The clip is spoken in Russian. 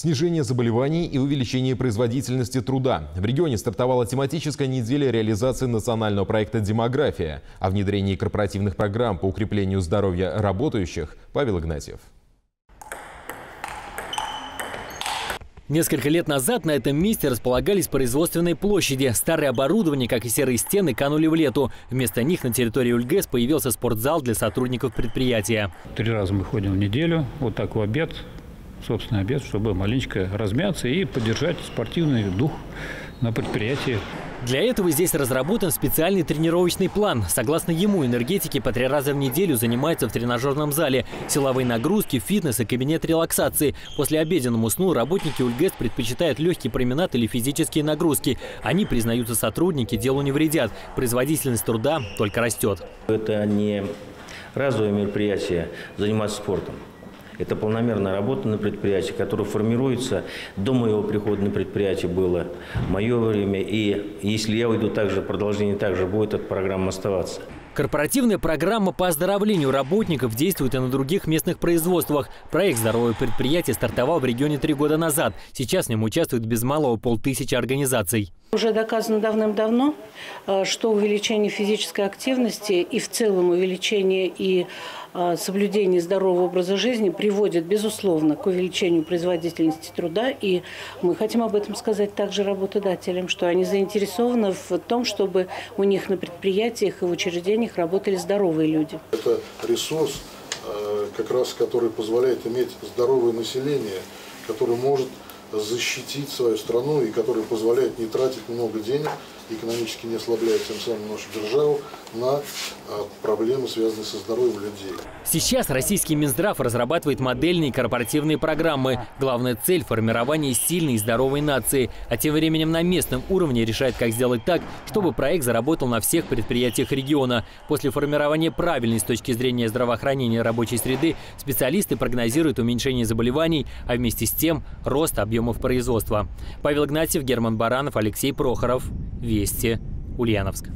Снижение заболеваний и увеличение производительности труда. В регионе стартовала тематическая неделя реализации национального проекта «Демография». О внедрении корпоративных программ по укреплению здоровья работающих Павел Игнатьев. Несколько лет назад на этом месте располагались производственные площади. Старое оборудование, как и серые стены, канули в лету. Вместо них на территории УльГЭС появился спортзал для сотрудников предприятия. Три раза мы ходим в неделю, вот так в обед, собственный обед, чтобы маленечко размяться и поддержать спортивный дух на предприятии. Для этого здесь разработан специальный тренировочный план. Согласно ему, энергетики по три раза в неделю занимаются в тренажерном зале. Силовые нагрузки, фитнес и кабинет релаксации. После обеденному сну работники УльГЭС предпочитают легкий променад или физические нагрузки. Они, признаются сотрудники, делу не вредят. Производительность труда только растет. Это не разовое мероприятие заниматься спортом. Это полномерная работа на предприятии, которая формируется. До моего прихода на предприятие было мое время. И если я уйду, также продолжение также будет эта программа оставаться. Корпоративная программа по оздоровлению работников действует и на других местных производствах. Проект «Здоровое предприятие» стартовал в регионе три года назад. Сейчас в нем участвует без малого полтысячи организаций. Уже доказано давным-давно, э, что увеличение физической активности и в целом увеличение и э, соблюдение здорового образа жизни приводит, безусловно, к увеличению производительности труда. И мы хотим об этом сказать также работодателям, что они заинтересованы в том, чтобы у них на предприятиях и в учреждениях работали здоровые люди. Это ресурс, э, как раз который позволяет иметь здоровое население, которое может защитить свою страну и который позволяет не тратить много денег, экономически не ослабляя тем самым нашу державу, на а, проблемы, связанные со здоровьем людей. Сейчас российский Минздрав разрабатывает модельные корпоративные программы. Главная цель – формирование сильной и здоровой нации. А тем временем на местном уровне решает, как сделать так, чтобы проект заработал на всех предприятиях региона. После формирования правильной с точки зрения здравоохранения рабочей среды специалисты прогнозируют уменьшение заболеваний, а вместе с тем – рост объемов производства. Павел Игнатьев, Герман Баранов, Алексей Прохоров. Вести. Ульяновск.